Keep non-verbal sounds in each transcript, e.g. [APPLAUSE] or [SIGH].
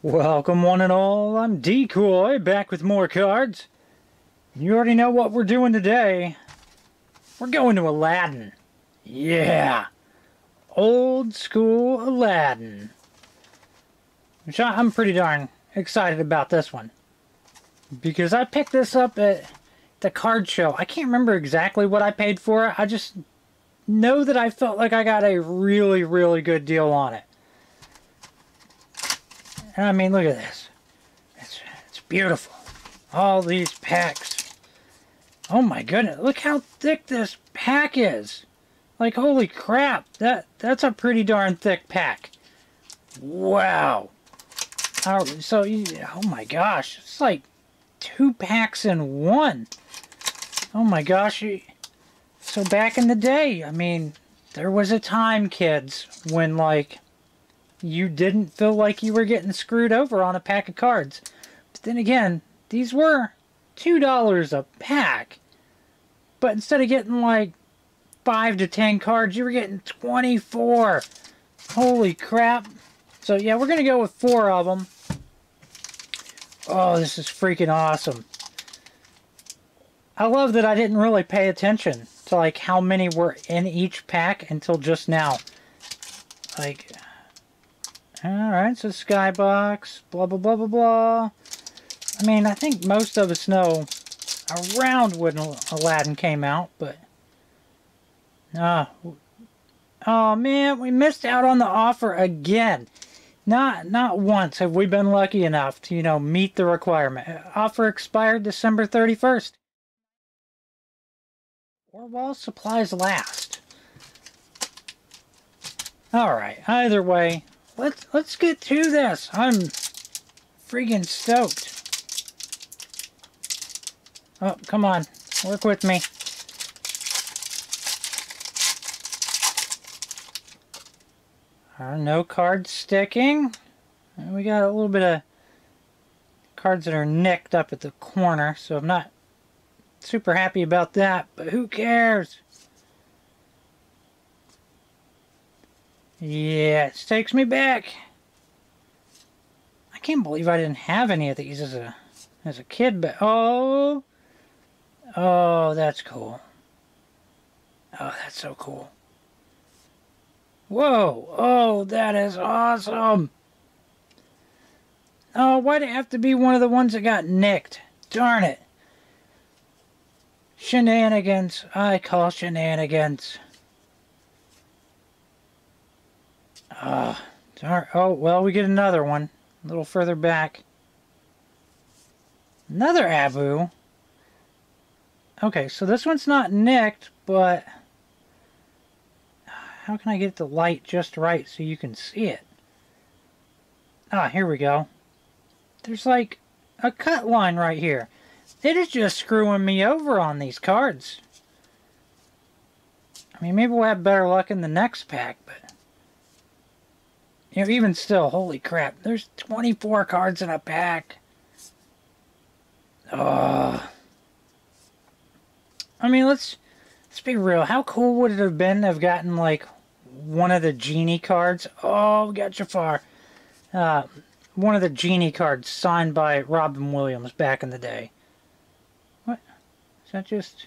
Welcome one and all, I'm Decoy, back with more cards. You already know what we're doing today. We're going to Aladdin. Yeah. Old school Aladdin. Which I'm pretty darn excited about this one. Because I picked this up at the card show. I can't remember exactly what I paid for it. I just know that I felt like I got a really, really good deal on it. And I mean, look at this. It's, it's beautiful. All these packs. Oh my goodness, look how thick this pack is. Like, holy crap, that that's a pretty darn thick pack. Wow. Oh, so, oh my gosh, it's like two packs in one. Oh my gosh. So back in the day, I mean, there was a time, kids, when like you didn't feel like you were getting screwed over on a pack of cards. But then again, these were $2 a pack. But instead of getting like 5 to 10 cards, you were getting 24. Holy crap. So yeah, we're going to go with four of them. Oh, this is freaking awesome. I love that I didn't really pay attention to like how many were in each pack until just now. Like, Alright, so Skybox, blah, blah, blah, blah, blah. I mean, I think most of us know around when Aladdin came out, but... Uh, oh, man, we missed out on the offer again. Not not once have we been lucky enough to, you know, meet the requirement. Offer expired December 31st. Or while supplies last. Alright, either way, let's let's get to this. I'm freaking stoked. Oh, come on. Work with me. Our no cards sticking. And we got a little bit of cards that are nicked up at the corner, so I'm not super happy about that, but who cares? Yeah, it takes me back. I can't believe I didn't have any of these as a as a kid, but oh, oh, that's cool. Oh, that's so cool. Whoa, oh, that is awesome. Oh, why'd it have to be one of the ones that got nicked? Darn it. Shenanigans. I call shenanigans. Uh, oh, well, we get another one. A little further back. Another Abu. Okay, so this one's not nicked, but... How can I get the light just right so you can see it? Ah, here we go. There's like a cut line right here. It is just screwing me over on these cards. I mean, maybe we'll have better luck in the next pack, but... You know, even still, holy crap, there's 24 cards in a pack. Oh. I mean, let's let's be real. How cool would it have been to have gotten like one of the genie cards? Oh, we got Jafar. Uh, one of the genie cards signed by Robin Williams back in the day. What? Is that just?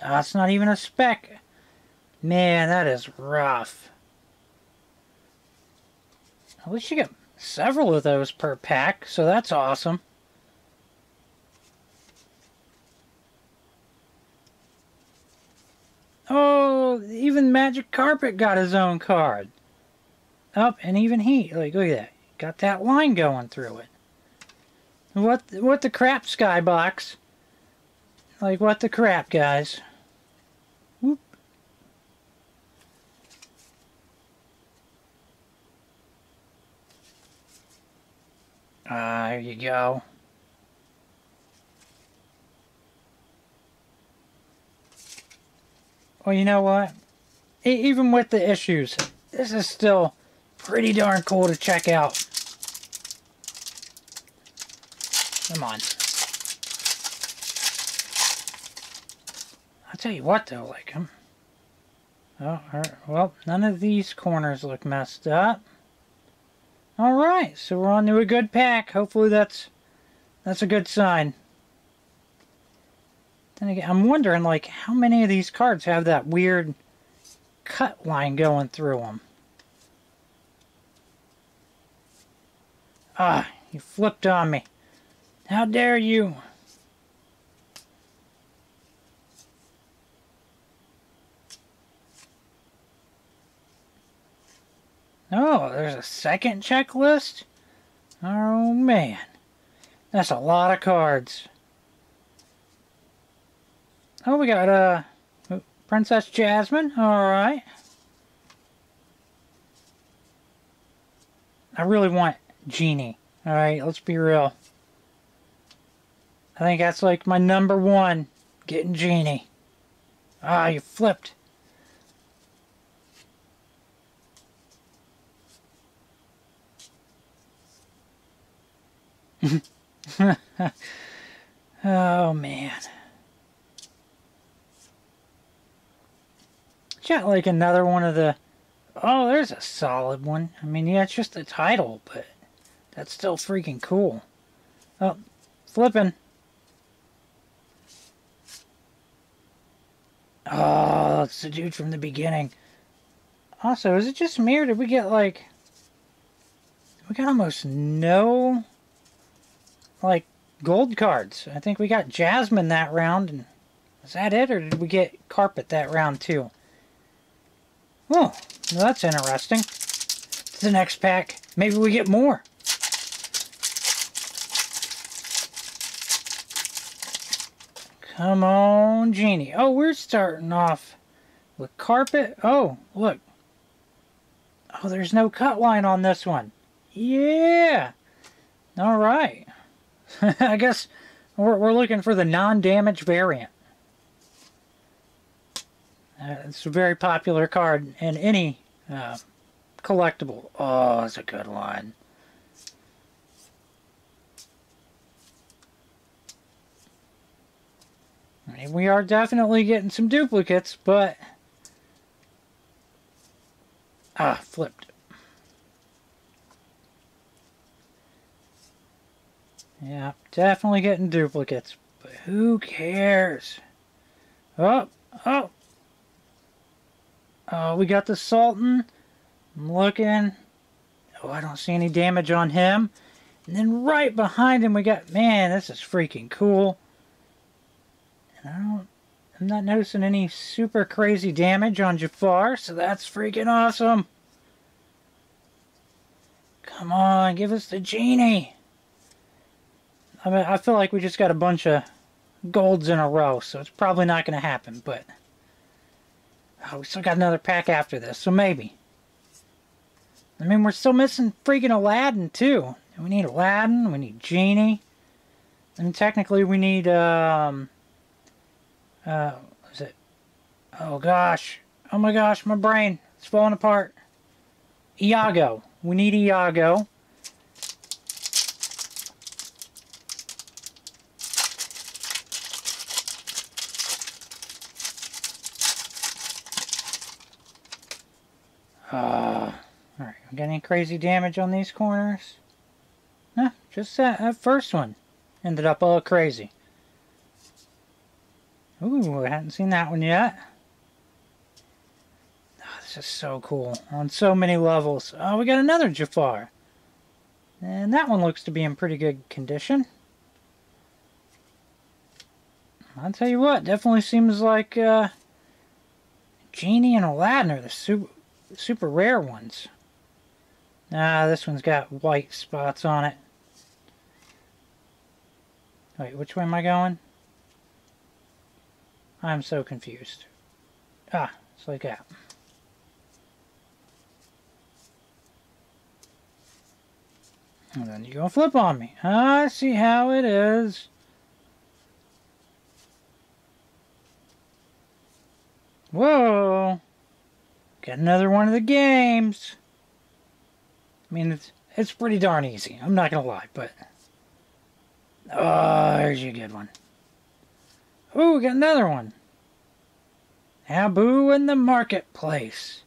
That's not even a spec. Man, that is rough. At least you get several of those per pack, so that's awesome. Oh, even Magic Carpet got his own card. Up, oh, and even he, like, look at that. Got that line going through it. What, what the crap, Skybox? Like, what the crap, guys? Uh, there you go. Well, you know what? Even with the issues, this is still pretty darn cool to check out. Come on. I'll tell you what though, like them. Oh, well, none of these corners look messed up. Alright, so we're on to a good pack. Hopefully that's that's a good sign. Then again, I'm wondering, like, how many of these cards have that weird cut line going through them? Ah, you flipped on me. How dare you? Oh, there's a second checklist? Oh, man. That's a lot of cards. Oh, we got, uh, Princess Jasmine. Alright. I really want Genie. Alright, let's be real. I think that's like my number one. Getting Genie. Ah, you flipped. Oh, man. Got like another one of the... Oh, there's a solid one. I mean, yeah, it's just the title, but that's still freaking cool. Oh, flipping. Oh, it's the dude from the beginning. Also, is it just me or did we get like... We got almost no like gold cards. I think we got Jasmine that round. And is that it, or did we get Carpet that round too? Oh, well, that's interesting. The next pack. Maybe we get more. Come on, Genie. Oh, we're starting off with Carpet. Oh, look. Oh, there's no cut line on this one. Yeah. All right. [LAUGHS] I guess we're, we're looking for the non-damage variant. Uh, it's a very popular card in any uh, collectible. Oh, that's a good line. I mean, we are definitely getting some duplicates, but... Ah, flipped. Yeah, definitely getting duplicates. But who cares? Oh, oh. Oh, we got the Sultan. I'm looking. Oh, I don't see any damage on him. And then right behind him we got, man, this is freaking cool. And I don't, I'm not noticing any super crazy damage on Jafar, so that's freaking awesome. Come on, give us the genie. I mean, I feel like we just got a bunch of golds in a row, so it's probably not going to happen, but... Oh, we still got another pack after this, so maybe. I mean, we're still missing freaking Aladdin, too. We need Aladdin, we need Genie. And technically we need, um... Uh, is it... Oh, gosh. Oh, my gosh, my brain. It's falling apart. Iago. We need Iago. Uh, Alright, got crazy damage on these corners? No, just that, that first one. Ended up all crazy. Ooh, I hadn't seen that one yet. Oh, this is so cool. On so many levels. Oh, we got another Jafar. And that one looks to be in pretty good condition. I'll tell you what, definitely seems like uh, Genie and Aladdin are the super, super rare ones. Ah, this one's got white spots on it. Wait, which way am I going? I'm so confused. Ah, it's like that. And then you're going to flip on me. I see how it is. Whoa. Got another one of the games. I mean, it's, it's pretty darn easy. I'm not going to lie, but... Uh, oh, there's a good one. Oh, we got another one. Abu in the marketplace.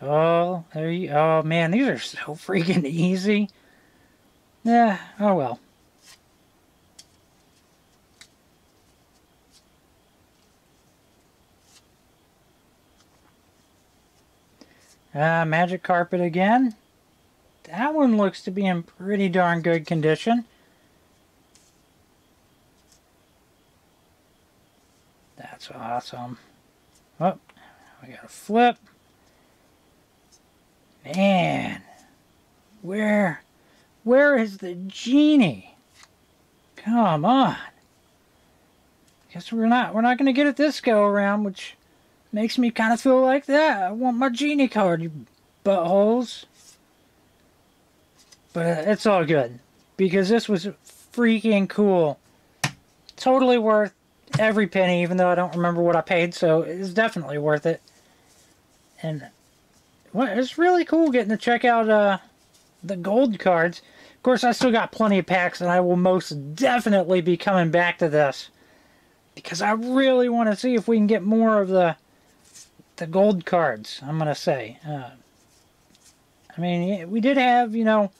Oh, there you, oh man, these are so [LAUGHS] freaking easy. Yeah, oh well. Uh, magic carpet again. That one looks to be in pretty darn good condition. That's awesome. Oh, we got a flip. Man, where, where is the genie? Come on. Guess we're not, we're not going to get it this go around, which makes me kind of feel like that. I want my genie card, you buttholes. But uh, it's all good because this was freaking cool. Totally worth every penny, even though I don't remember what I paid, so it's definitely worth it. And well, it's really cool getting to check out uh, the gold cards. Of course, I still got plenty of packs, and I will most definitely be coming back to this because I really want to see if we can get more of the the gold cards. I'm gonna say. Uh, I mean, we did have you know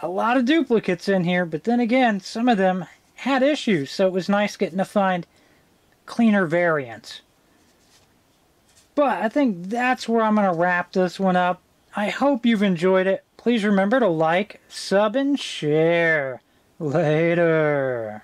a lot of duplicates in here, but then again, some of them had issues, so it was nice getting to find cleaner variants. But I think that's where I'm going to wrap this one up. I hope you've enjoyed it. Please remember to like, sub, and share. Later.